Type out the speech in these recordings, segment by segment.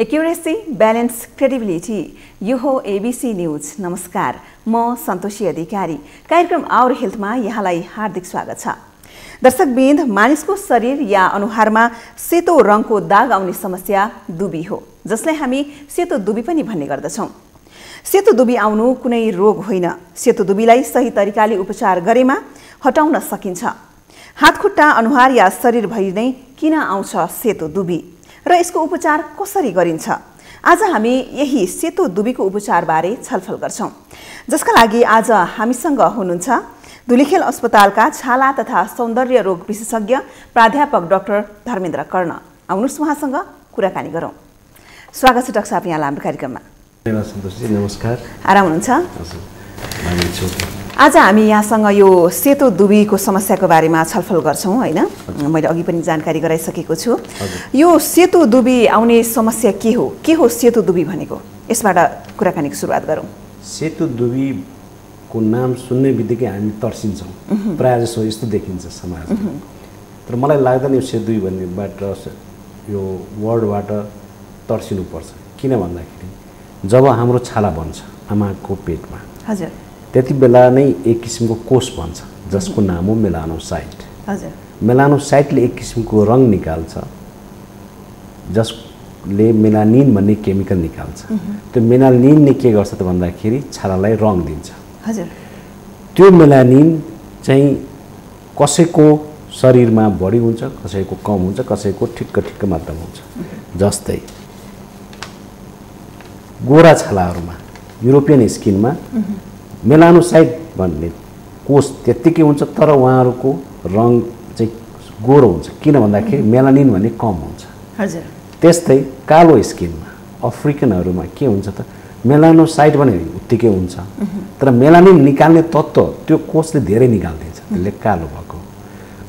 Accuracy balance credibility यो हो ABC news नमस्कार म सन्तोषी अधिकारी कार्यक्रम आवर हेल्थमा यहाँलाई हार्दिक स्वागत छ दर्शकबिन्द मानिसको शरीर या अनुहारमा सेतो रङको दाग आउने समस्या दुबी हो जसलाई हामी सेतो दुबी पनि भन्ने गर्दछौँ सेतो दुबी आउनु कुनै रोग होइन सेतो दुबीलाई सही तरिकाले उपचार गरेमा हटाउन सकिन्छ हातखुट्टा अनुहार या शरीरभरि नै किन आउँछ सेतो दुबी र यसको उपचार कसरी गरिन्छ? आज हामी यही सेतो दुबीको उपचारबारे छलफल गर्छौँ। जसका लागि आज हामीसँग हुनुहुन्छ धुलीखेल अस्पतालका छाला तथा सौन्दर्य रोग विशेषज्ञ प्राध्यापक डाक्टर धर्मेन्द्र कर्ण। आउनुहोस् उहाँसँग कुराकानी गरौँ। स्वागत छ डाक्टर साहब यहाँलाई हाम्रो कार्यक्रममा। नमस्कार। आराम हुनुहुन्छ? आज हामी यहाँसँग यो सेतो दुबीको समस्याको बारेमा छलफल गर्छौँ होइन? मैले अघि पनि जानकारी गराइसकेको छु। यो सेतो दुबी आउने समस्या के हो? के हो सेतो दुबी भनेको? यसबाट कुराकानीको सुरुवात गरौँ। सेतो दुबीको नाम सुन्ने बित्तिकै हामी तर्सिन्छौँ। प्रायः जसो यस्तो देखिन्छ समाजमा। तर मलाई लाग्दैन यो सेतो दुबी भन्नेबाट यो वर्डबाट तर्सिनुपर्छ। किन भन्दाखेरि जब हाम्रो छाला बन्छ आमाको पेटमा हजुर। त्यति बेला नै एक किसिमको कोष बन्छ जसको नाम हो मेलानोसाइट। हजुर। मेलानोसाइटले एक किसिमको रङ निकाल्छ जसले मेलानिन भन्ने केमिकल निकाल्छ। त्यो मेलानिनले के गर्छ त भन्दाखेरि छालालाई रङ दिन्छ। हजुर। त्यो मेलानिन चाहिँ कसैको शरीरमा बढी हुन्छ कसैको कम हुन्छ कसैको ठिक्क ठिक्क मात्रामा हुन्छ जस्तै गोरा छालाहरूमा युरोपियन स्किनमा मेलानोसाइट भन्ने कोष त्यत्तिकै हुन्छ तर उहाँहरूको रङ चाहिँ गोरो हुन्छ। किन भन्दाखेरि मेलानिन भन्ने कम हुन्छ। हजुर। त्यस्तै कालो स्किनमा अफ्रिकनहरूमा के हुन्छ त मेलानोसाइट भने उत्तिकै हुन्छ। तर मेलानिन निकाल्ने तत्त्व त्यो कोषले धेरै निकालिदिन्छ त्यसले कालो भएको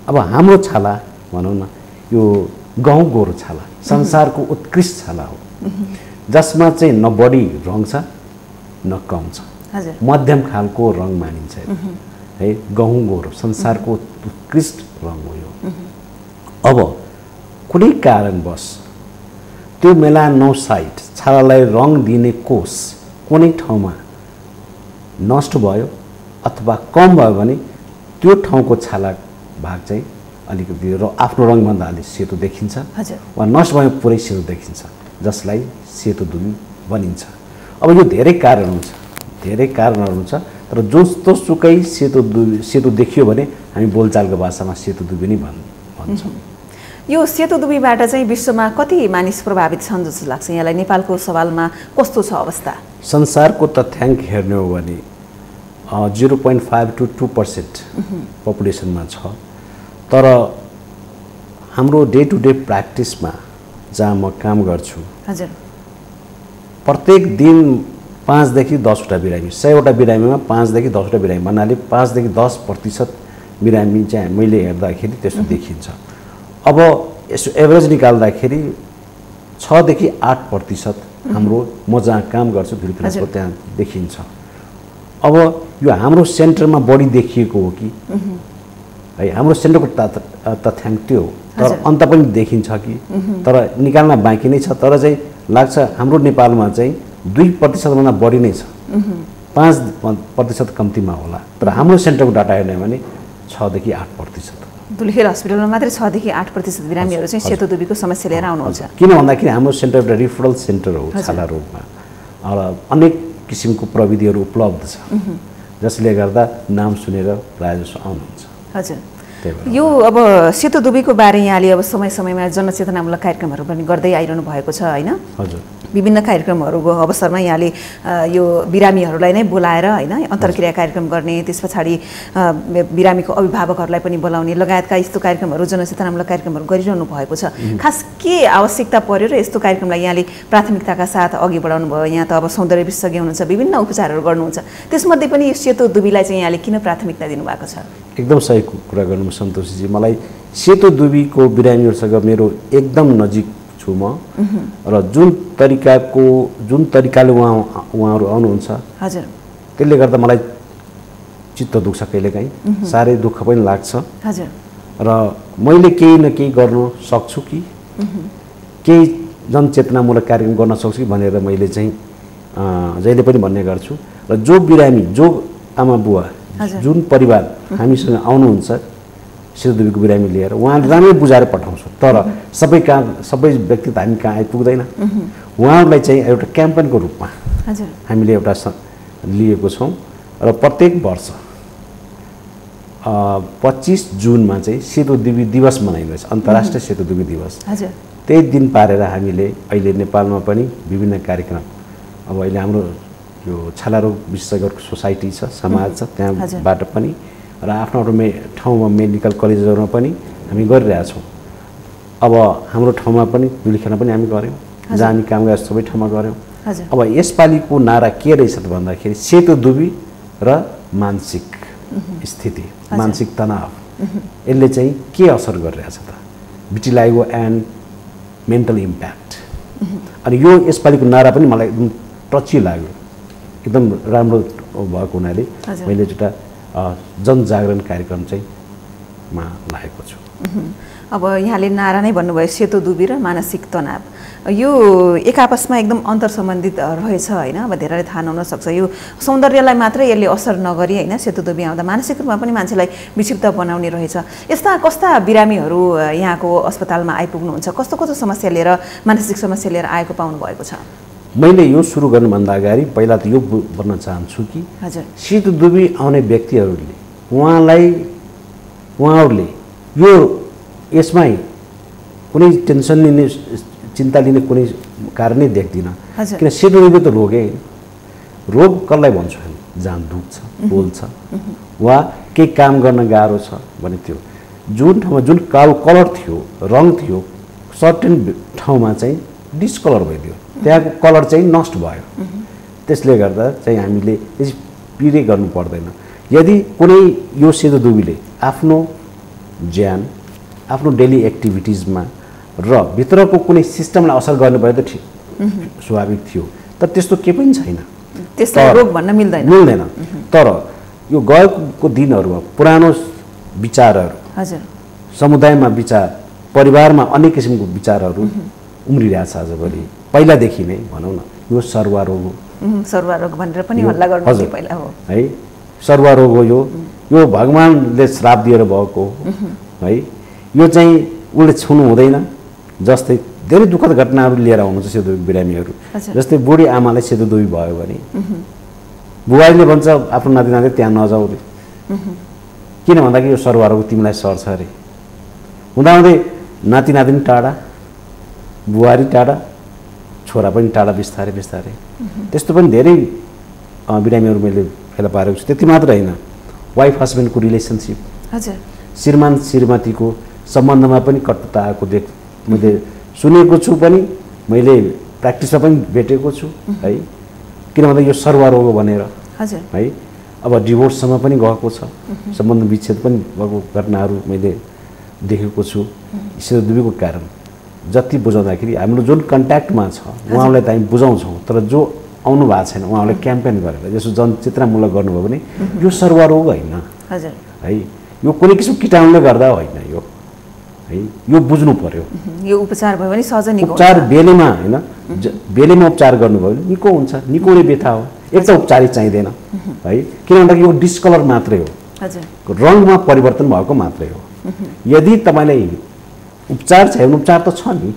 अब हाम्रो छाला भनौँ न यो गहुँ गोरो छाला संसारको उत्कृष्ट छाला हो। जसमा चाहिँ न बढी रङ छ न कम छ। मध्यम खालको रङ मानिन्छ। है गहुँ गोरो संसारको उत्कृष्ट रङ हो यो। अब कुनै कारणवश त्यो मेलानोसाइट छालालाई रङ दिने कोष कुनै ठाउँमा नष्ट भयो अथवा कम भयो भने त्यो ठाउँको छाला भाग चाहिँ अलिकति र आफ्नो रङभन्दा अलिक सेतो देखिन्छ वा नष्ट भयो पुरै सेतो देखिन्छ जसलाई सेतो दुबी भनिन्छ। अब यो धेरै कारण हुन्छ। धेरै कारणहरू हुन्छ। तर जस्तो सुकै सेतो दुबी सेतो देखियो भने हामी बोलचालको भाषामा सेतो दुबी नै भन् भन्छौँ। यो सेतो दुबीबाट चाहिँ विश्वमा कति मानिस प्रभावित छन् जस्तो लाग्छ? यहाँलाई नेपालको सवालमा कस्तो छ अवस्था? संसारको तथ्याङ्क हेर्ने हो भने zero point five two two percent पपुलेसनमा छ। तर हाम्रो डे टु डे प्र्याक्टिसमा जहाँ म काम गर्छु हजुर। प्रत्येक दिन पाँचदेखि दसवटा बिरामी सयवटा बिरामीमा पाँचदेखि दसवटा बिरामी। भन्नाले पाँचदेखि दस प्रतिशत बिरामी चाहिँ मैले हेर्दाखेरि त्यस्तो देखिन्छ। अब यसो एभरेज निकाल्दाखेरि छदेखि आठ प्रतिशत हाम्रो म जहाँ काम गर्छु फिलिपिन्सको। त्यहाँ देखिन्छ। अब यो हाम्रो सेन्टरमा बढी देखिएको हो कि? है हाम्रो सेन्टरको तथ- तथ्याङ्क त्यो हो। तर। अन्त पनि देखिन्छ कि? तर निकाल्न बाँकी नै छ। तर चाहिँ लाग्छ हाम्रो नेपालमा चाहिँ दुई प्रतिशतभन्दा बढी नै छ। पाँच प्रतिशत कम्तीमा होला। तर हाम्रो सेन्टरको डाटा हेर्ने हो भने छदेखि आठ प्रतिशत। दुलखेल हस्पिटलमा मात्रै छदेखि आठ प्रतिशत बिरामीहरू चाहिँ। सेतो दुबीको समस्या लिएर आउनुहुन्छ। किन भन्दाखेरि हाम्रो सेन्टर एउटा रिफरल सेन्टर हो। छाला रोगमा। र अनेक किसिमको प्रविधिहरू उपलब्ध छ। जसले गर्दा नाम सुनेर प्रायः जसो आउनुहुन्छ। हजुर। यो अब सेतो दुबीको बारे यहाँले अब समय समयमा जनचेतनामूलक कार्यक्रमहरू पनि गर्दै आइरहनु भएको छ होइन? हजुर। विभिन्न कार्यक्रमहरूको अवसरमा यहाँले यो बिरामीहरूलाई नै बोलाएर होइन अन्तर्क्रिया कार्यक्रम गर्ने त्यस पछाडि बिरामीको अभिभावकहरूलाई पनि बोलाउने लगायतका यस्तो कार्यक्रमहरू जनचेतनामूलक कार्यक्रमहरू गरिरहनु भएको छ। खास के आवश्यकता पर्यो र यस्तो कार्यक्रमलाई यहाँले प्राथमिकताका साथ अघि बढाउनु भयो? यहाँ त अब सौन्दर्य विशेषज्ञ हुनुहुन्छ विभिन्न उपचारहरू गर्नुहुन्छ। त्यसमध्ये पनि यो सेतो दुबीलाई चाहिँ यहाँले किन प्राथमिकता दिनुभएको छ? एकदम सही कुरा गर्नु सन्तोषजी। मलाई सेतो दुबीको बिरामीहरूसँग मेरो एकदम नजिक छु म र जुन तरिकाको जुन तरिकाले उहाँ उहाँहरू आउनुहुन्छ हजुर। त्यसले गर्दा मलाई चित्त दुख्छ कहिलेकाहीँ। साह्रै दुःख पनि लाग्छ। हजुर। र मैले केही न केही गर्न सक्छु कि? केही जनचेतनामूलक कार्यक्रम गर्न सक्छु भनेर मैले चाहिँ जहिले पनि भन्ने गर्छु। र जो बिरामी जो आमा बुवा। जुन परिवार हामीसँग आउनुहुन्छ सिद्धदेवीको बिरामी लिएर उहाँले राम्रै बुझाएर पठाउँछु। तर सबै कहाँ सबै व्यक्ति त हामी कहाँ आइपुग्दैन। उहाँहरूलाई चाहिँ एउटा क्याम्पेनको रूपमा हामीले एउटा लिएको छौँ र प्रत्येक वर्ष पच्चिस जुनमा चाहिँ सेतो दिवी दिवस मनाइँदैछ अन्तर्राष्ट्रिय सेतो दिवी दिवस। त्यही दिन पारेर हामीले अहिले नेपालमा पनि विभिन्न कार्यक्रम अब अहिले हाम्रो यो छालारोग विशेषज्ञ सोसाइटी छ समाज छ त्यहाँबाट पनि र आफ्नो आफ्नो मे ठाउँमा मेडिकल कलेजहरूमा पनि हामी गरिरहेछौँ अब हाम्रो ठाउँमा पनि दुलीखेलमा पनि हामी गऱ्यौँ। जहाँ हामी काम गरेर सबै ठाउँमा गऱ्यौँ। अब यसपालिको नारा के रहेछ त भन्दाखेरि सेतो दुबी र मानसिक स्थिति मानसिक तनाव। यसले चाहिँ के असर गरिरहेछ त? भिटिलाइगो एन्ड मेन्टल इम्प्याक्ट अनि यो यसपालिको नारा पनि मलाई एकदम टची लाग्यो। एकदम राम्रो भएको हुनाले। मैले एउटा जनजागरण कार्यक्रम चाहिँ मा लागेको छु। अब यहाँले नारा नै भन्नुभयो सेतो दुबी र मानसिक तनाव। यो एक आपसमा एकदम अन्तर सम्बन्धित रहेछ होइन? अब धेरैलाई थाहा नहुन सक्छ। यो सौन्दर्यलाई मात्रै यसले असर नगरी होइन सेतो दुबी आउँदा मानसिक रूपमा पनि मान्छेलाई विक्षिप्त बनाउने रहेछ। यस्ता कस्ता बिरामीहरू यहाँको अस्पतालमा आइपुग्नुहुन्छ? कस्तो कस्तो समस्या लिएर मानसिक समस्या लिएर आएको पाउनु भएको छ? मैले यो सुरु गर्नुभन्दा अगाडि पहिला त यो भन्न चाहन्छु कि शीत दुबी आउने व्यक्तिहरूले उहाँलाई उहाँहरूले यो यसमै कुनै टेन्सन लिने चिन्ता लिने कुनै कारणै देख्दिनँ। किन शीत दुबी त रोगै होइन रोग कसलाई भन्छु हामी जहाँ दुख्छ पोल्छ वा केही काम गर्न गाह्रो छ भने त्यो। जुन ठाउँमा जुन काल कलर थियो रङ थियो सर्टेन ठाउँमा चाहिँ डिस्कलर भइदियो। त्यहाँको कलर चाहिँ नष्ट भयो। त्यसले गर्दा चाहिँ हामीले त्यसै पिरे गर्नु पर्दैन। यदि कुनै यो सेतो दुबीले आफ्नो ज्यान आफ्नो डेली एक्टिभिटिजमा र भित्रको कुनै सिस्टमलाई असर गर्नुभयो त ठिक स्वाभाविक थियो। तर त्यस्तो केही पनि छैन। त्यसलाई रोग भन्न मिल्दैन। मिल्दैन। तर यो गएको दिनहरूमा पुरानो विचारहरू हजुर। समुदायमा विचार परिवारमा अनेक किसिमको विचारहरू उम्रिरहेछ आजभोलि। पहिलादेखि नै भनौँ न यो सर्वा रोग हो। उम्, सरुवा रोग भनेर पनि हल्ला हजुर। पहिला हो। है सर्वा रोग हो यो। यो भगवान्ले श्राप दिएर भएको हो। है यो चाहिँ उसले छुनु हुँदैन। जस्तै धेरै दुःखद घटनाहरू लिएर आउनुहुन्छ सेतो बिरामीहरू। जस्तै बुढी आमालाई सेतो दुबी भयो भने। बुहारीले भन्छ आफ्नो नाति नाति त्यहाँ नजाऊ रे। किन भन्दाखेरि यो सर्वा रोग तिमीलाई सर्छ अरे हुँदाहुँदै नाति नातिनी टाढा बुहारी टाढा छोरा पनि टाढा बिस्तारै बिस्तारै। त्यस्तो पनि धेरै बिरामीहरू मैले फेला पारेको छु। त्यति मात्र होइन। वाइफ हस्बेन्डको रिलेसनसिप हजुर। श्रीमान श्रीमतीको सम्बन्धमा पनि कटुता आएको देख मैले सुनेको छु पनि मैले प्र्याक्टिसमा पनि भेटेको छु है। किन भन्दा यो सर्वरोग भनेर हजुर। है। अब डिभोर्ससम्म पनि गएको छ। सम्बन्ध विच्छेद पनि भएको घटनाहरू मैले देखेको छु। यसरी दुबीको कारण। जति बुझाउँदाखेरि हाम्रो जुन कन्ट्याक्टमा छ उहाँलाई त हामी बुझाउँछौँ तर जो आउनु भएको छैन उहाँलाई क्याम्पेन गरेर यसो जनचेतनामूलक गर्नुभयो भने यो सर्वरोग होइन। है यो कुनै किसिमको कीटाणुले गर्दा होइन यो। है यो बुझ्नु पर्यो। यो उपचार भयो भने सहजै उपचार। बेलेमा होइन बेलेमा उपचार गर्नुभयो भने निको हुन्छ निको हुने व्यथा हो। एक त उपचारै चाहिँदैन है किन भन्दाखेरि यो डिस्कलर मात्रै हो। रङमा परिवर्तन भएको मात्रै हो। यदि तपाईँलाई उपचार छ भने उपचार त छ नि।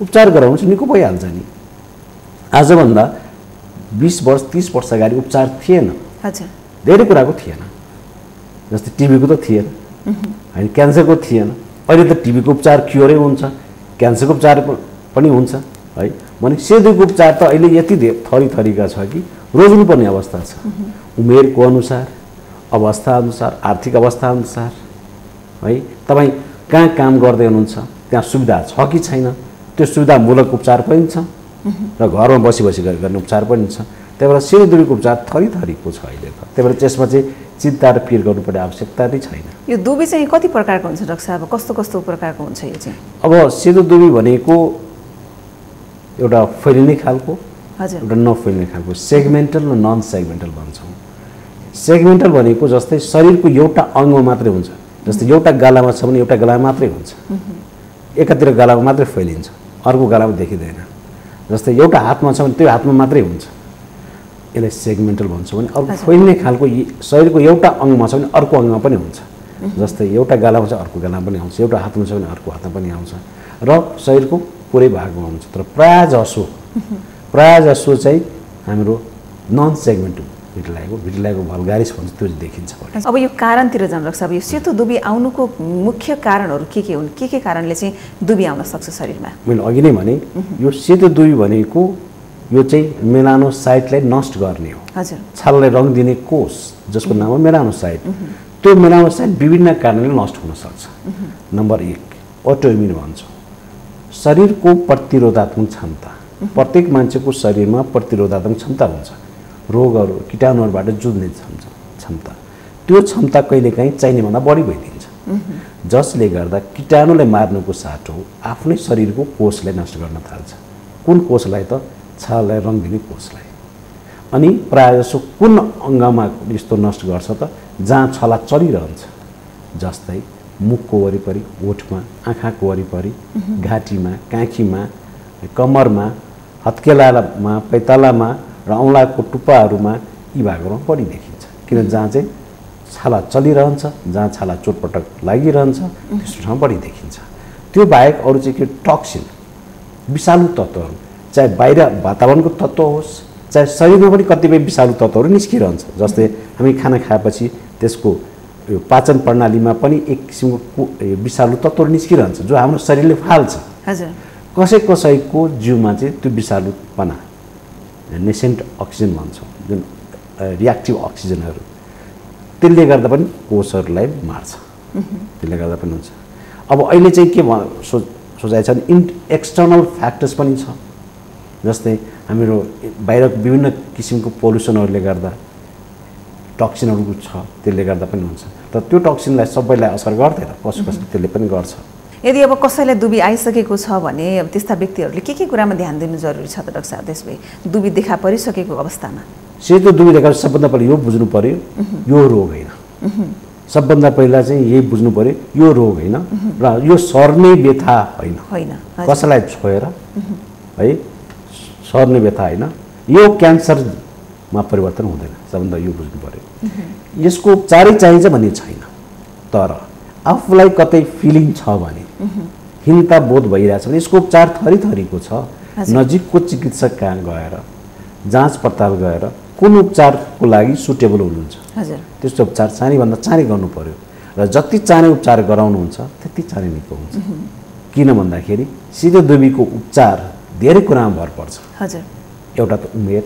उपचार गराउनुहोस् निको भइहाल्छ नि। आजभन्दा बिस वर्ष तिस वर्ष अगाडि उपचार थिएन। धेरै कुराको थिएन। जस्तै टिबीको त थिएन। होइन क्यान्सरको थिएन। अहिले त टिबीको उपचार क्योरै हुन्छ? क्यान्सरको उपचार पनि हुन्छ। है भने सेदुको उपचार त अहिले यति धे थरी थरीका छ कि रोज्नुपर्ने अवस्था छ। उमेरको अनुसार अवस्था अनुसार आर्थिक अवस्था अनुसार है तपाईँ कहाँ काम गर्दै हुनुहुन्छ? त्यहाँ सुविधा छ कि छैन? त्यो सुविधामूलक उपचार पनि छ। र घरमा बसी बसी गरी गर्ने उपचार पनि छ। त्यही भएर सिलिदुरीको उपचार थरी थरीको छ अहिले त। त्यही भएर त्यसमा चाहिँ चिन्ता र पिर गर्नुपर्ने आवश्यकता नै छैन। यो दुबी चाहिँ कति प्रकारको हुन्छ डाक्टर साहब? कस्तो कस्तो प्रकारको हुन्छ यो चाहिँ? अब सेतो दुबी भनेको एउटा फैलिने खालको हजुर। एउटा नफैलिने खालको सेगमेन्टल र नन सेगमेन्टल भन्छौँ। सेगमेन्टल भनेको जस्तै शरीरको एउटा अङ्ग मात्रै हुन्छ। जस्तै एउटा गालामा छ भने एउटा गालामा मात्रै हुन्छ। एकातिर गालामा मात्रै फैलिन्छ अर्को गलामा देखिँदैन। जस्तै एउटा हातमा छ भने त्यो हातमा मात्रै हुन्छ। यसलाई सेगमेन्टल भन्छौँ भने अर्को। फैलिने खालको शरीरको एउटा अङ्गमा छ भने अर्को अङ्गमा पनि हुन्छ। जस्तै एउटा गालामा छ अर्को गालामा पनि आउँछ एउटा हातमा छ भने अर्को हातमा पनि आउँछ। र शरीरको पुरै भागमा आउँछ तर प्रायः जसो प्रायः जसो चाहिँ हाम्रो नन भिटिलाइको भिटिलाइको भल्गारिस भन्छ त्यो देखिन्छ अब यो कारणतिर जान लाग्छ अब यो सेतो दुबी आउनुको मुख्य कारणहरू के के हुन्? के के कारणले चाहिँ दुबी आउन सक्छ शरीरमा? मैले अघि नै भने यो सेतो दुई भनेको यो चाहिँ मेलानोसाइटलाई नष्ट गर्ने हो। हजुर। छाललाई रङ दिने कोष जसको नाम हो मेलानोसाइट। त्यो मेलानोसाइट विभिन्न कारणले नष्ट हुन सक्छ। नम्बर एक अटोइम्युन भन्छौँ। शरीरको प्रतिरोधात्मक क्षमता। प्रत्येक मान्छेको शरीरमा प्रतिरोधात्मक क्षमता हुन्छ। रोगहरू किटाणुहरूबाट जुझ्ने क्षमता क्षमता। त्यो क्षमता कहिलेकाहीँ चाहिनेभन्दा बढी भइदिन्छ। जसले गर्दा किटाणुलाई मार्नुको साटो आफ्नै शरीरको कोषलाई नष्ट गर्न थाल्छ। कुन कोषलाई त? छाललाई रङ दिने कोषलाई। अनि प्रायः जसो कुन अङ्गमा यस्तो नष्ट गर्छ त? जहाँ छला चलिरहन्छ। जस्तै मुखको वरिपरि ओठमा आँखाको वरिपरि घाँटीमा काँखीमा कम्मरमा हत्केलामा पैतालामा र औँलाको टुप्पाहरूमा यी भागहरूमा बढी देखिन्छ। किन जहाँ चाहिँ छाला चलिरहन्छ जहाँ छाला चोटपटक लागिरहन्छ त्यस्तो ठाउँ बढी देखिन्छ। त्यो बाहेक अरू चाहिँ के टक्सिन विषालु तत्त्वहरू चाहे बाहिर वातावरणको तत्त्व होस् चाहे शरीरमा पनि कतिपय विषालु तत्त्वहरू निस्किरहन्छ। जस्तै हामी खाना खाएपछि त्यसको यो पाचन प्रणालीमा पनि एक किसिमको विषालु तत्त्वहरू निस्किरहन्छ जो हाम्रो शरीरले फाल्छ। हजुर। कसै कसैको जिउमा चाहिँ त्यो विषालुपना नेसेन्ट अक्सिजन भन्छौँ जुन रियाक्टिभ अक्सिजनहरू त्यसले गर्दा पनि कोषहरूलाई मार्छ। त्यसले गर्दा पनि हुन्छ। अब अहिले चाहिँ के भ सो सोचाइ छ भने इन् एक्सटर्नल फ्याक्टर्स पनि छ। जस्तै हामीहरू बाहिर विभिन्न किसिमको पोल्युसनहरूले गर्दा टक्सिनहरू छ त्यसले गर्दा पनि हुन्छ। तर त्यो टक्सिनलाई सबैलाई असर गर्दैन कसै कसै त्यसले पनि गर्छ। यदि अब कसैलाई दुबी आइसकेको छ भने अब त्यस्ता व्यक्तिहरूले के के कुरामा ध्यान दिनु जरुरी छ त डाक्टर साहब? त्यसमै दुबी देखा परिसकेको अवस्थामा। सेतो दुबी देखाएर सबभन्दा पहिला यो बुझ्नु पऱ्यो यो रोग होइन। सबभन्दा पहिला चाहिँ यही बुझ्नु पऱ्यो यो रोग होइन र यो सर्ने व्यथा होइन। होइन। कसैलाई छोएर है सर्ने व्यथा होइन। यो क्यान्सरमा परिवर्तन हुँदैन सबभन्दा यो बुझ्नु पऱ्यो यसको उपचारै चाहिन्छ भन्ने छैन। तर आफूलाई कतै फिलिङ छ भने बोध भइरहेछ भने यसको उपचार थरी थरीको छ। नजिकको चिकित्सक कहाँ गएर जाँच पडताल गएर कुन उपचारको लागि सुटेबल हुनुहुन्छ? त्यस्तो उपचार चाँडैभन्दा चाँडै गर्नु पर्यो। र जति चाँडै उपचार गराउनुहुन्छ त्यति चाँडै निको हुन्छ। किन भन्दाखेरि सिधो दुबीको उपचार धेरै कुरामा भर पर्छ। एउटा त उमेर।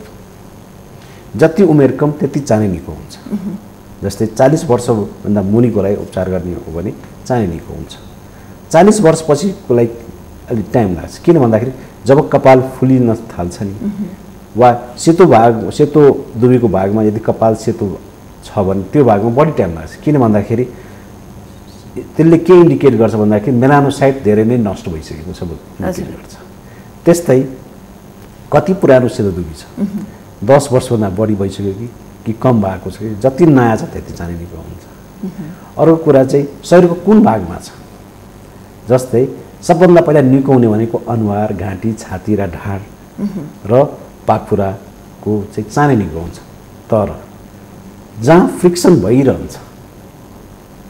जति उमेर कम त्यति चाँडै निको हुन्छ। जस्तै चालिस वर्षभन्दा मुनिकोलाई उपचार गर्ने हो भने चाँडै निको हुन्छ। चालिस वर्षपछिको लागि अलिक टाइम लाग्छ। किन भन्दाखेरि जब कपाल फुलिन थाल्छ नि वा सेतो भाग सेतो दुबीको भागमा यदि कपाल सेतो छ भने त्यो भागमा बढी टाइम लाग्छ। किन भन्दाखेरि त्यसले के इन्डिकेट गर्छ भन्दाखेरि मेलानोसाइट धेरै नै नष्ट भइसकेको छ इन्डिकेट। गर्छ। त्यस्तै कति पुरानो सेतो दुबी छ? दस वर्षभन्दा बढी भइसक्यो कि कि कम भएको छ कि? जति नयाँ छ त्यति चाँडै निको हुन्छ। अर्को कुरा चाहिँ शरीरको कुन भागमा छ? जस्तै सबभन्दा पहिला निको हुने भनेको अनुहार घाँटी छाती र ढाड र पाखुराको चाहिँ चाँडै निको हुन्छ तर जहाँ फ्रिक्सन भइरहन्छ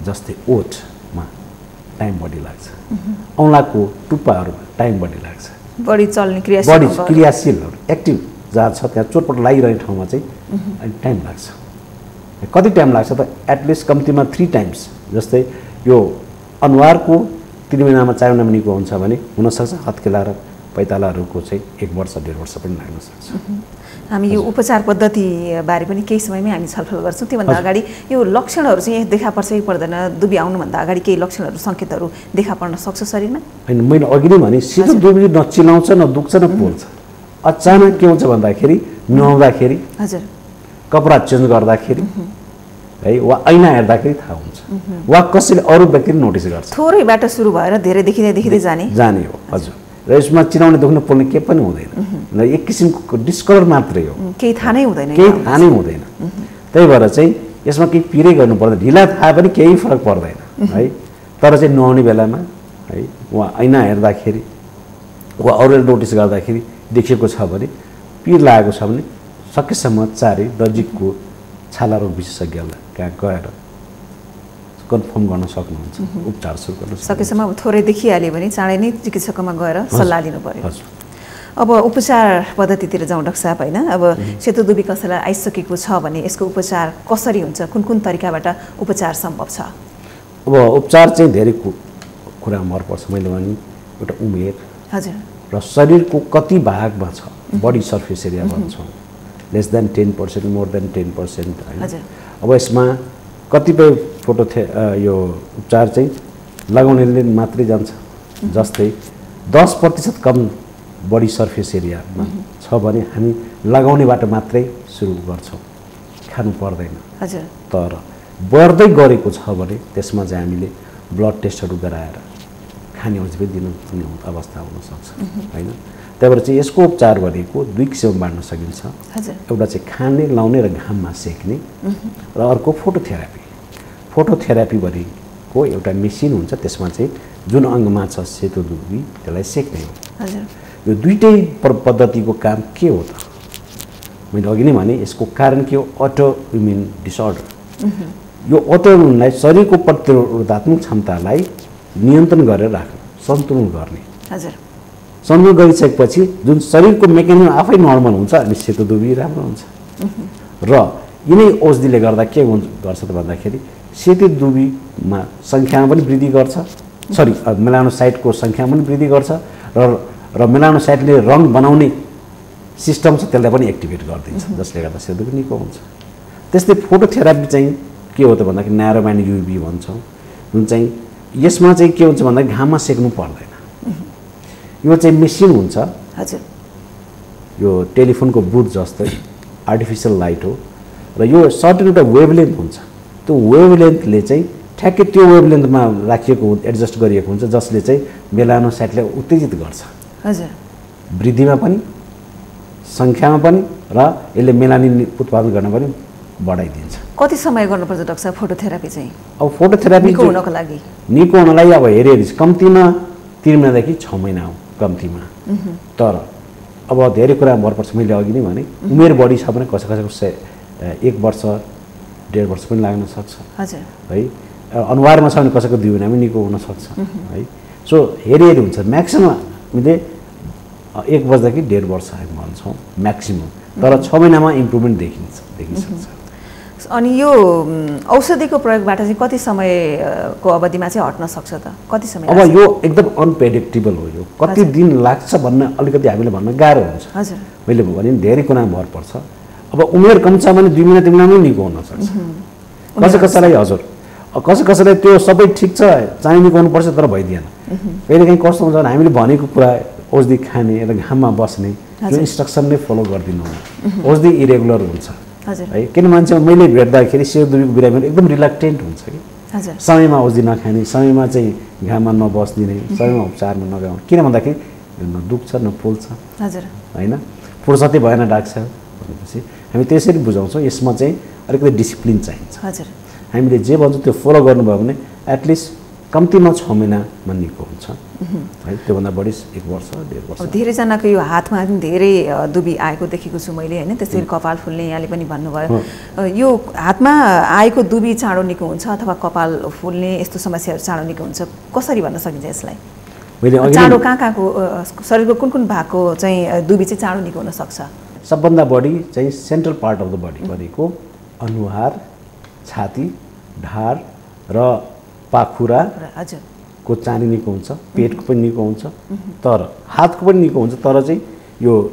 जस्तै ओठमा टाइम बढी लाग्छ। औँलाको टुप्पाहरूमा टाइम बढी लाग्छ। बढी चल्ने बडी अङ्गहरू। क्रियाशीलहरू एक्टिभ जहाँ छ त्यहाँ चोटपट लागिरहेको ठाउँमा चाहिँ अलिक टाइम लाग्छ। कति टाइम लाग्छ त एटलिस्ट कम्तीमा थ्री टाइम्स जस्तै यो अनुहारको तिन महिनामा चार महिनामा निको हुन्छ भने हुनसक्छ हत्केला र पैतालाहरूको चाहिँ एक वर्ष डेढ वर्ष पनि लाग्न सक्छ। हामी यो उपचार पद्धति बारे पनि केही समयमै हामी छलफल गर्छौँ। त्योभन्दा अगाडि यो लक्षणहरू चाहिँ देखा पर्छ कि पर्दैन। दुबी आउनुभन्दा अगाडि केही लक्षणहरू सङ्केतहरू देखा पर्न सक्छ शरीरमा? होइन मैले अघि नै भने सिधो दुबी न चिलाउँछ न दुख्छ न पोल्छ अचानक के हुन्छ भन्दाखेरि नुहाउँदाखेरि हजुर। कपडा चेन्ज गर्दाखेरि है वा ऐना हेर्दाखेरि थाहा हुन्छ। वा कसैले अरू व्यक्तिले नोटिस गर्छ। थोरैबाट सुरु भएर धेरै देखिँदै देखिँदै जाने। जाने हो हजुर। र यसमा चिनाउने दुख्ने पोल्ने केही पनि हुँदैन। र एक किसिमको डिस्कलर मात्रै हो। केही थाहा नै हुँदैन केही थाहा नै हुँदैन। त्यही भएर चाहिँ यसमा केही पिरै गर्नु पर्दैन ढिला थाहा पनि केही फरक पर्दैन है। तर चाहिँ नुहाउने बेलामा है वा ऐना हेर्दाखेरि वा अरूले नोटिस गर्दाखेरि देखिएको छ भने पिर लागेको छ भने सकेसम्म चाँडै नजिकको छाला रोग विशेषज्ञलाई कहाँ गएर कन्फर्म गर्न सक्नुहुन्छ। उपचार सुरु गर्न। सकेसम्म अब थोरै देखिहाल्यो भने चाँडै नै चिकित्सकमा गएर सल्लाह लिनु पर्यो। हजुर। अब उपचार पद्धतितिर जाउँ डाक्टर साहब होइन? अब सेतो दुबी कसैलाई आइसकेको छ भने यसको उपचार कसरी हुन्छ? कुन कुन तरिकाबाट उपचार सम्भव छ? अब उपचार चाहिँ धेरै कु कुरामा भर पर्छ मैले भने एउटा उमेर हजुर। र शरीरको कति भागमा छ? बडी सर्फेस एरिया भन्छौँ। Less than ten percent more than ten percent होइन। अब यसमा कतिपय फोटोथे यो उपचार चाहिँ लगाउनेले मात्रै जान्छ। जस्तै दस प्रतिशत कम बडी सर्फेस एरियामा छ भने हामी लगाउनेबाट मात्रै सुरु गर्छौँ। खानु पर्दैन। तर बढ्दै गरेको छ भने त्यसमा चाहिँ हामीले ब्लड टेस्टहरू गराएर खाने औषधि पनि दिनु पर्ने अवस्था हुनसक्छ होइन? त्यही भएर चाहिँ यसको उपचार भनेको दुई किसिममा बाँड्न सकिन्छ। एउटा चाहिँ खाने लाउने र घाममा सेक्ने र अर्को फोटोथेरापी। फोटोथेरापी भनेको एउटा मेसिन हुन्छ त्यसमा चाहिँ जुन अङ्गमा छ सेतो दुबी त्यसलाई सेक्ने हो। यो दुइटै पद्धतिको काम के हो त? मैले अघि नै भने यसको कारण के हो? अटो इम्युन डिसअर्डर यो अटो इम्युनलाई शरीरको प्रतिरोधात्मक क्षमतालाई नियन्त्रण गरेर राख्ने सन्तुलन गर्ने। हजुर। सन्तुलन गरिसकेपछि जुन शरीरको मेकानिजम आफै नर्मल हुन्छ अनि सेतो दुबी राम्रो हुन्छ। र यिनै औषधिले गर्दा के हुन्छ गर्छ त भन्दाखेरि सेतो दुबीमा सङ्ख्यामा पनि वृद्धि गर्छ। सरी मेलानोसाइटको सङ्ख्यामा पनि वृद्धि गर्छ र र मेलानोसाइटले रङ बनाउने सिस्टम छ त्यसलाई पनि एक्टिभेट गरिदिन्छ जसले गर्दा सेतो दुबी निको हुन्छ। त्यस्तै फोटोथेरापी चाहिँ के हो त भन्दाखेरि न्यारोम्यान युबी भन्छौँ। जुन चाहिँ यसमा चाहिँ के हुन्छ भन्दाखेरि घाममा सेक्नु पर्दैन। यो चाहिँ मेसिन हुन्छ। हजुर। यो टेलिफोनको बुथ जस्तै आर्टिफिसियल लाइट हो। र यो सर्टेन एउटा वेभलेन्थ हुन्छ। त्यो वेभलेन्थले चाहिँ ठ्याक्कै त्यो वेभलेन्थमा राखिएको एडजस्ट गरिएको हुन्छ जसले चाहिँ मेलानोसाइटलाई उत्तेजित गर्छ। हजुर। वृद्धिमा पनि सङ्ख्यामा पनि र यसले मेलानिन उत्पादन गर्न पनि बढाइदिन्छ। कति समय गर्नुपर्छ डाक्टर साहब फोटोथेरापी चाहिँ? अब फोटोथेरापी निको हुनको लागि। निको हुनलाई अब हेरी हेरी कम्तीमा तिन महिनादेखि छ महिना हो। कम्तीमा। तर अब धेरै कुरामा भर पर्छ मैले अघि नै भने उमेर बढी छ भने कसै कसैको से एक वर्ष डेढ वर्ष पनि लाग्न सक्छ। है अनुहारमा छ भने कसैको दुई महिना पनि निको हुनसक्छ है सो हेरी हेरी हुन्छ। म्याक्सिमम् हामीले एक वर्षदेखि डेढ वर्ष हामी भन्छौँ म्याक्सिमम् तर छ महिनामा इम्प्रुभमेन्ट देखिन्छ देखिसक्छ। अनि यो औषधिको प्रयोगबाट चाहिँ कति समयको अवधिमा चाहिँ हट्न सक्छ त? कति समय अब? यो एकदम अनप्रेडिक्टेबल हो यो। कति। दिन लाग्छ भन्न अलिकति हामीले भन्न गाह्रो हुन्छ। हजुर। मैले भने धेरै कुरामा भर पर्छ। अब उमेर कम छ भने दुई महिना तिन महिनामै निको हुनसक्छ कसै कसैलाई हजुर कसै कसैलाई त्यो सबै ठिक छ चाहिँ निको हुनुपर्छ तर भइदिएन। कहिलेकाहीँ कस्तो हुन्छ भने हामीले भनेको कुरा औषधि खाने र घाममा बस्ने त्यो। इन्स्ट्रक्सन नै फलो गरिदिनु औषधि इरेगुलर हुन्छ। है? किन मान्छे मैले भेट्दाखेरि सेवदुबीको बिरामीहरू एकदम रिलक्टेन्ट हुन्छ कि? हजुर। समयमा औषधि नखाने समयमा चाहिँ घाममा नबस्दिने समयमा उपचारमा नगाउने किन भन्दाखेरि न दुख्छ न हजुर। होइन? फुर्सदै भएन साहब भनेपछि हामी त्यसरी बुझाउँछौँ यसमा चाहिँ अलिकति डिसिप्लिन चाहिन्छ। हजुर। हामीले जे भन्छौँ त्यो फलो गर्नुभयो भने एटलिस्ट कम्तीमा छ महिनामा निको हुन्छ। है त्योभन्दा बढी एक वर्ष डेढ वर्ष। धेरैजनाको यो हातमा पनि धेरै दुबी आएको देखेको छु मैले होइन? त्यसरी कपाल फुल्ने यहाँले पनि भन्नुभयो। यो हातमा आएको दुबी चाँडो निको हुन्छ अथवा कपाल फुल्ने यस्तो समस्याहरू चाँडो निको हुन्छ? कसरी भन्न सकिन्छ यसलाई? मैले चाँडो कहाँ कहाँको शरीरको कुन कुन भागको चाहिँ दुबी चाहिँ चाँडो निको हुन सक्छ सबभन्दा बढी चाहिँ central part of the body भनेको अनुहार छाती ढाड र पाखुरा। हजुर। को चानी निको हुन्छ पेटको पनि निको हुन्छ तर हातको पनि निको हुन्छ तर चाहिँ यो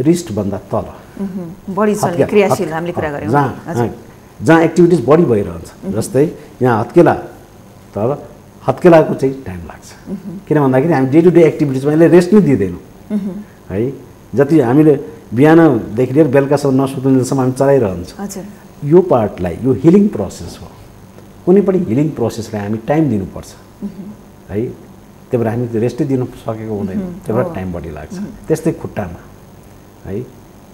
रिस्टभन्दा तल। बढी चल्ने हत्केला- क्रियाशील हत्- हामीले कुरा गऱ्यौँ। जहाँ जहाँ- एक्टिभिटिज बढी भइरहन्छ जस्तै यहाँ हत्केला तर हत्केलाको चाहिँ टाइम लाग्छ। किन भन्दाखेरि हामी डे टु डे एक्टिभिटिजमा यसले रेस्ट नै दिँदैनौँ। है जति हामीले बिहानदेखि लिएर बेलुकासम्म नसुत्नुसम्म हामी चलाइरहन्छौँ। यो पार्टलाई यो हिलिङ प्रोसेस हो। कुनै पनि हिलिङ प्रोसेसलाई हामी टाइम दिनुपर्छ। है? त्यही भएर हामी रेस्टै दिनु सकेको हुँदैन। त्यही भएर। टाइम बढी लाग्छ। त्यस्तै खुट्टामा है?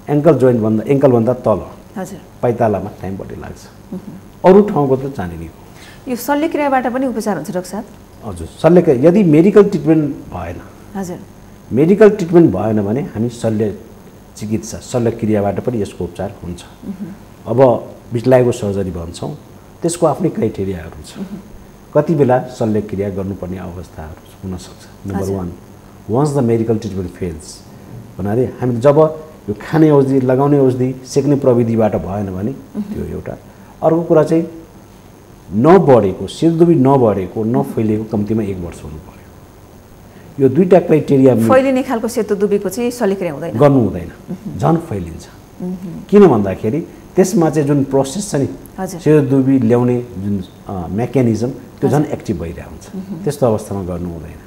एङ्कल जोइन्टभन्दा एङ्कलभन्दा तल पाइतालामा टाइम बढी लाग्छ। अरू ठाउँको त जाने यो शल्यक्रियाबाट पनि उपचार हुन्छ डाक्टर साहब? हजुर शल्यक्रिया यदि मेडिकल ट्रिटमेन्ट भएन हजुर। मेडिकल ट्रिटमेन्ट भएन भने हामी शल्य चिकित्सा शल्यक्रियाबाट पनि यसको उपचार हुन्छ। अब बिटलाएको सर्जरी भन्छौँ त्यसको आफ्नै क्राइटेरियाहरू छ कति बेला शल्यक्रिया गर्नुपर्ने अवस्थाहरू हुनसक्छ? Number. One once the medical treatment fails भन्नाले हामी जब यो खाने औषधि लगाउने औषधि सेक्ने प्रविधिबाट भएन भने त्यो एउटा। अर्को कुरा चाहिँ नबढेको सिरदुबी नबढेको नफैलिएको कम्तीमा एक वर्ष हुनु पर्यो यो दुईवटा क्राइटेरिया फैलिने खालको सेतो दुबीको चाहिँ शल्यक्रिया हुँदैन। गर्नु हुँदैन। झन् फैलिन्छ। किन भन्दाखेरि त्यसमा चाहिँ जुन प्रोसेस छ नि हजुर। सेरोदुबी ल्याउने जुन मेकानिजम त्यो झन् एक्टिभ भइरहेको हुन्छ। त्यस्तो अवस्थामा गर्नु हुँदैन।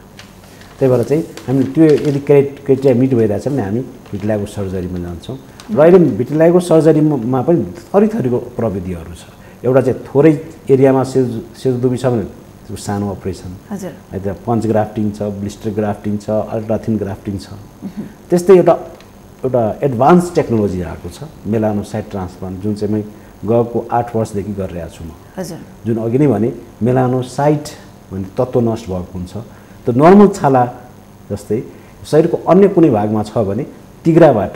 त्यही भएर चाहिँ हामी त्यो यदि क्राइ क्राइटेरिया मिट भइरहेछ भने हामी भिटलाएको सर्जरीमा जान्छौँ। र अहिले भिटलाएको सर्जरीमा पनि थरी थरीको प्रविधिहरू छ। एउटा चाहिँ थोरै एरियामा सेर सेरोदुबी छ भने त्यो सानो अपरेसन। हजुर। यता पन्च ग्राफ्टिङ छ ब्लिस्टर ग्राफ्टिङ छ अल्ट्राथिन ग्राफ्टिङ छ। त्यस्तै एउटा एउटा एडभान्स टेक्नोलोजी आएको छ। मेलानोसाइट ट्रान्सप्लान्ट जुन चाहिँ गएको आठ वर्षदेखि गरिरहेको छु म। हजुर। जुन अघि नै भने मेलानोसाइट भन्ने तत्त्व नष्ट भएको हुन्छ। त्यो नर्मल छाला जस्तै शरीरको अन्य कुनै भागमा छ भने तिग्राबाट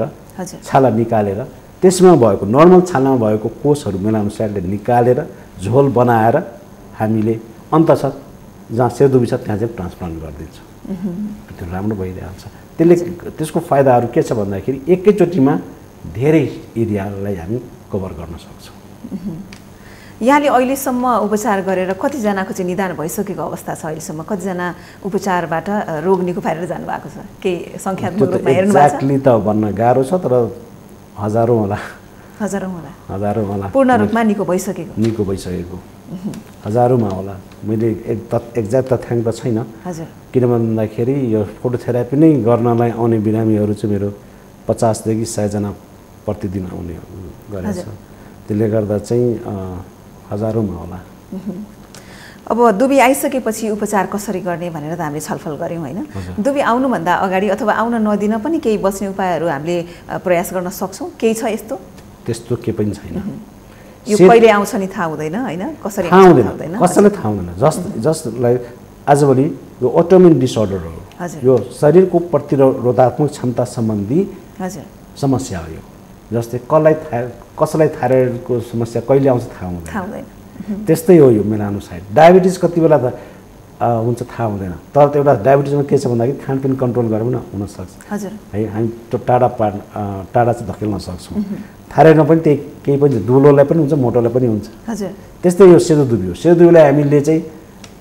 छाला निकालेर त्यसमा भएको नर्मल छालामा भएको कोषहरू मेलानोसाइटले निकालेर झोल बनाएर हामीले अन्त छ जहाँ सेदुबी छ त्यहाँ चाहिँ ट्रान्सप्लान्ट गरिदिन्छौँ। त्यो राम्रो भइरहेको छ। त्यसले त्यसको फाइदाहरू के छ भन्दाखेरि एकैचोटिमा धेरै एरियालाई हामी कभर गर्न सक्छौँ। यहाँले अहिलेसम्म उपचार गरेर कतिजनाको चाहिँ निदान भइसकेको अवस्था छ अहिलेसम्म? कतिजना उपचारबाट रोग निको पारेर जानुभएको छ? केही सङ्ख्यात्मक रूपमा हेर्नु एक्ज्याक्टली त भन्न गाह्रो छ तर हजारौँ होला। हजारौँ होला। हजारौँ होला। पूर्ण रूपमा निको भइसकेको। निको भइसकेको। हजारौँमा होला। मैले एक एक्ज्याक्ट तथ्याङ्क त छैन। हजुर। किन भन्दाखेरि यो फोटोथेरापी नै गर्नलाई आउने बिरामीहरू चाहिँ मेरो पचासदेखि सयजना प्रतिदिन आउने गरेछ। त्यसले गर्दा चाहिँ हजारौँमा होला। अब दुबी आइसकेपछि उपचार कसरी गर्ने भनेर त हामीले छलफल गऱ्यौँ होइन? दुबी आउनुभन्दा अगाडि अथवा आउन नदिन पनि केही बस्ने उपायहरू हामीले प्रयास गर्न सक्छौँ? केही छ यस्तो? त्यस्तो केही पनि छैन। यो कहिले आउँछ नि थाहा हुँदैन होइन? कसरी हुँदैन। कसैलाई थाहा हुँदैन। जस्ट जसलाई आजभोलि यो अटोमिन डिसअर्डरहरू हजुर। यो शरीरको प्रतिरोधात्मक क्षमता सम्बन्धी समस्या हो यो। जस्तै कसलाई था कसैलाई थाइरोइडको समस्या कहिले आउँछ थाहा हुँदैन। त्यस्तै हो यो मेलानोसाइड डायबिटिज कति बेला त हुन्छ थाहा हुँदैन। तर त्यो एउटा डायबिटिजमा के छ भन्दाखेरि खानपिन कन्ट्रोल गरेर पनि हुनसक्छ है हामी त्यो टाढा आ, टाढा चाहिँ धकेल्न सक्छौँ। थाइरोइडमा पनि त्यही केही पनि दुलोलाई पनि हुन्छ मोटोलाई पनि हुन्छ। त्यस्तै यो सेदोदुबी हो। सेदोदुबीलाई हामीले चाहिँ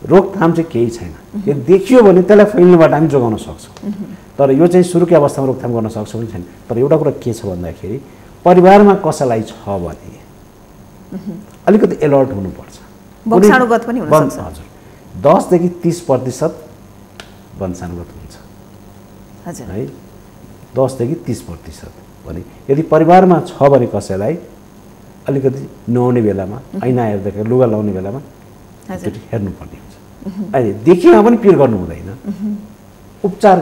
रोकथाम चाहिँ केही छैन। यदि देखियो भने त्यसलाई फैल्नुबाट हामी जोगाउन सक्छौँ। तर यो चाहिँ सुरुकै अवस्थामा रोकथाम गर्न सक्छौँ पनि छैन? तर एउटा कुरा के छ भन्दाखेरि परिवारमा कसैलाई छ भने अलिकति एलर्ट हुनुपर्छ। हजुर। दसदेखि तिस प्रतिशत वंशानुगत हुन्छ। है? दसदेखि तिस प्रतिशत भने यदि परिवारमा छ भने कसैलाई अलिकति नआउने बेलामा ऐना हेर्दाखेरि लुगा लाउने बेलामा हेर्नुपर्ने हुन्छ। अहिले देखिमा पनि पिर गर्नु हुँदैन। उपचार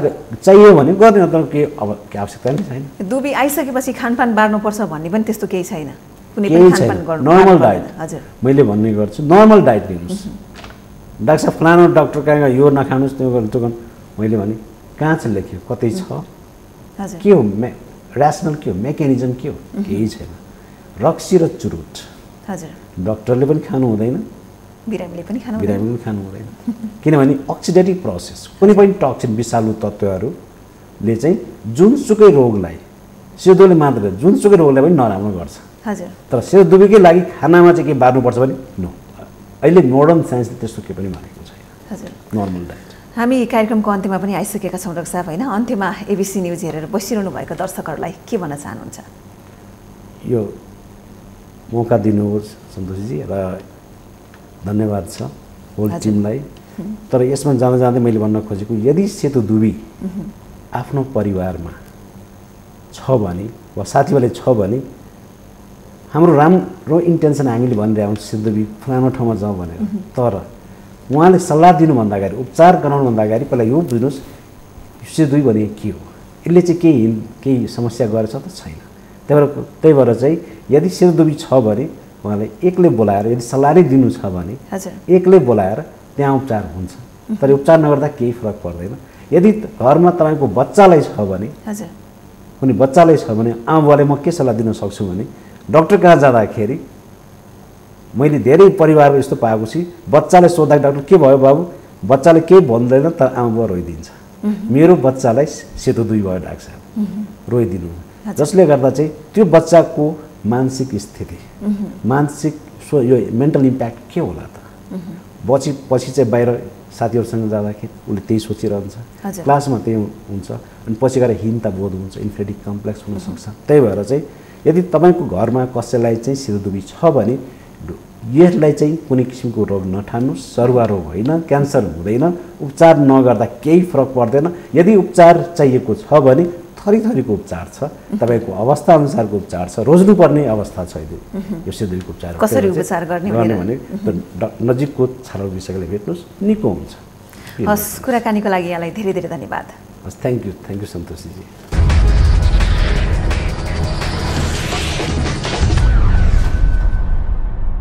चाहियो भने गर्ने तर केही अब के आवश्यकता नै छैन। दुबी आइसकेपछि खानपान बार्नुपर्छ भन्ने पनि त्यस्तो केही छैन। केही छैन। Normal diet. हजुर। मैले भन्ने गर्छु नर्मल डाइट दिनुहोस्। डाक्टर साहब फलानु डक्टर कहाँ? यो नखानुहोस् त्यो गर्नु त्यो गर्नु। मैले भने कहाँ छ लेख्यो? कतै छ? के हो? मे ऱ्यासनल के हो? मेकानिजम के हो? केही छैन। रक्सी र चुरुट। हजुर। डक्टरले पनि खानु हुँदैन। बिरामीले पनि खानु हुँदैन। बिरामीले पनि खानु हुँदैन। किनभने अक्सिडेटिभ प्रोसेस कुनै पनि टक्सिन विषालु तत्त्वहरूले चाहिँ जुनसुकै रोगलाई सेदोले मात्र जुनसुकै रोगलाई पनि नराम्रो गर्छ। हजुर। तर सेदोबीकै लागि खानामा चाहिँ के बार्नुपर्छ भने नो अहिले मोडर्न साइन्सले त्यस्तो केही पनि भनेको छैन। हजुर। नर्मल डाइट हामी कार्यक्रमको अन्त्यमा पनि आइसकेका छौँ डाक्टर साहब होइन? अन्त्यमा एबिसी न्युज हेरेर बसिरहनु भएका दर्शकहरूलाई के भन्न चाहनुहुन्छ? यो मौका दिनुहोस् सन्तोषजी र धन्यवाद छ होल। टिमलाई तर यसमा जाँदा जाँदै मैले भन्न खोजेको यदि सेतो दुबी आफ्नो परिवारमा छ भने वा साथीभाइले छ भने हाम्रो राम्रो इन्टेन्सन हामीले भनिरहेको हुन्छ सेतो दुबी फलानो ठाउँमा जाउँ भनेर। तर उहाँले सल्लाह दिनुभन्दा अगाडि उपचार गराउनुभन्दा अगाडि पहिला यो बुझ्नुहोस् सेतो दुबी भने के हो? यसले चाहिँ केही केही समस्या गरेछ त छैन। त्यही भएर त्यही भएर चाहिँ यदि सेतो दुबी छ भने उहाँलाई एक्लै बोलाएर यदि सल्लाह नै दिनु छ भने एक्लै बोलाएर त्यहाँ उपचार हुन्छ। तर उपचार नगर्दा केही फरक पर्दैन। यदि घरमा तपाईँको बच्चालाई छ भने कुनै बच्चालाई छ भने आमाबाले म के सल्लाह दिन सक्छु? भने डक्टर कहाँ जाँदाखेरि मैले धेरै परिवार यस्तो पाएको छु बच्चाले सोद्धा डक्टर के भयो बाबु? बच्चाले केही भन्दैन तर आमा रोइदिन्छ। मेरो बच्चालाई सेतो दुई भयो डाक्टर साहब। रोइदिनु। जसले गर्दा चाहिँ त्यो बच्चाको मानसिक स्थिति। मानसिक सो यो मेन्टल इम्प्याक्ट के होला त? पछि पछि चाहिँ बाहिर साथीहरूसँग जाँदाखेरि उसले त्यही सोचिरहन्छ। क्लासमा त्यही हुन्छ। अनि पछि गएर हिंता बोध हुन्छ इन्फेटिक कम्प्लेक्स हुनसक्छ। त्यही भएर चाहिँ यदि तपाईँको घरमा कसैलाई चाहिँ सिरोदुबी छ भने यसलाई चाहिँ कुनै किसिमको रोग नठान्नुहोस्। सरुवा रोग होइन क्यान्सर हुँदैन। उपचार नगर्दा केही फरक पर्दैन। यदि उपचार चाहिएको छ भने थरी थरीको उपचार छ। तपाईँको अवस्था अनुसारको उपचार छ। रोज्नुपर्ने अवस्था छ यो यो सिरोदुबीको उपचार कसरी उपचार गर्ने। भने नजिकको छाला विषयले भेट्नुहोस्। निको हुन्छ। हस् कुराकानीको लागि यहाँलाई धेरै धेरै धन्यवाद। हस् thank you thank you Santoshji.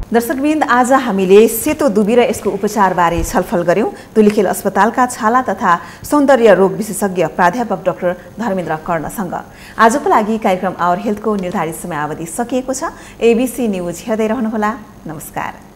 दर्शकवृन्द आज हामीले सेतो दुबी र यसको उपचारबारे छलफल गऱ्यौँ। तुलिखेल अस्पतालका छाला तथा सौन्दर्य रोग विशेषज्ञ प्राध्यापक डाक्टर धर्मेन्द्र कर्णसँग। आजको लागि कार्यक्रम आवर हेल्थको निर्धारित समयावधि सकिएको छ। एबिसी न्युज हेर्दै रहनुहोला। नमस्कार।